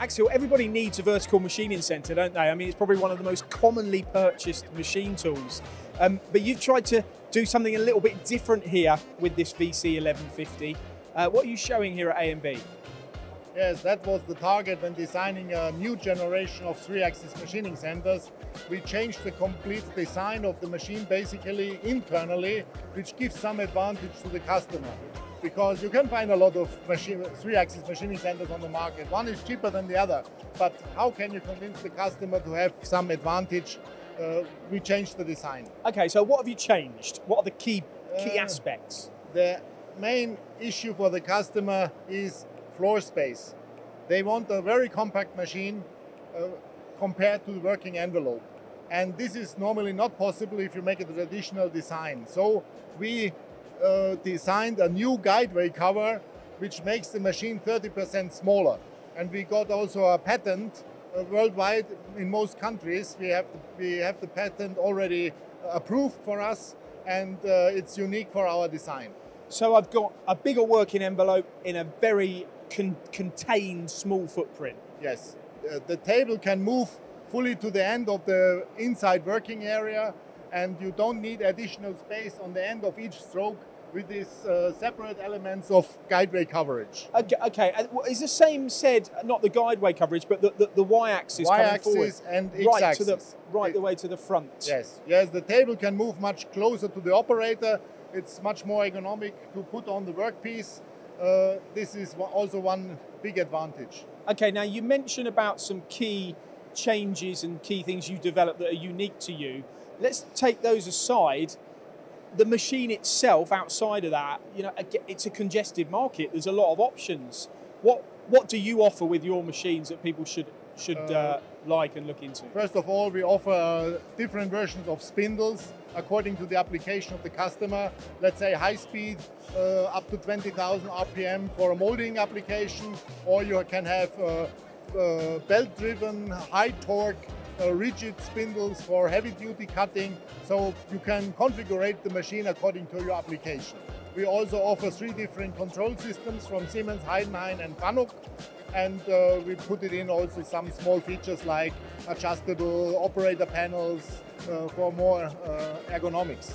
Axel, everybody needs a vertical machining center, don't they? I mean, it's probably one of the most commonly purchased machine tools. Um, but you've tried to do something a little bit different here with this VC1150. Uh, what are you showing here at AMB? Yes, that was the target when designing a new generation of three-axis machining centers. We changed the complete design of the machine basically internally, which gives some advantage to the customer because you can find a lot of machine, three-axis machining centers on the market. One is cheaper than the other, but how can you convince the customer to have some advantage? Uh, we changed the design. Okay, so what have you changed? What are the key key uh, aspects? The main issue for the customer is floor space. They want a very compact machine uh, compared to the working envelope. And this is normally not possible if you make a traditional design. So we uh, designed a new guideway cover which makes the machine 30% smaller. And we got also a patent uh, worldwide in most countries. We have, the, we have the patent already approved for us and uh, it's unique for our design. So I've got a bigger working envelope in a very con contained small footprint. Yes, uh, the table can move fully to the end of the inside working area and you don't need additional space on the end of each stroke with these uh, separate elements of guideway coverage. Okay, okay. is the same said, not the guideway coverage, but the, the, the y-axis y-axis and right x-axis. To the, right it, the way to the front. Yes, yes. The table can move much closer to the operator. It's much more ergonomic to put on the workpiece. Uh, this is also one big advantage. Okay, now you mentioned about some key changes and key things you developed that are unique to you. Let's take those aside the machine itself, outside of that, you know, it's a congested market. There's a lot of options. What what do you offer with your machines that people should should uh, uh, like and look into? First of all, we offer uh, different versions of spindles according to the application of the customer. Let's say high speed, uh, up to 20,000 RPM for a molding application, or you can have uh, uh, belt-driven, high torque rigid spindles for heavy duty cutting, so you can configure the machine according to your application. We also offer three different control systems from Siemens, Heidenhain and Fanuc, and uh, we put it in also some small features like adjustable operator panels uh, for more uh, ergonomics.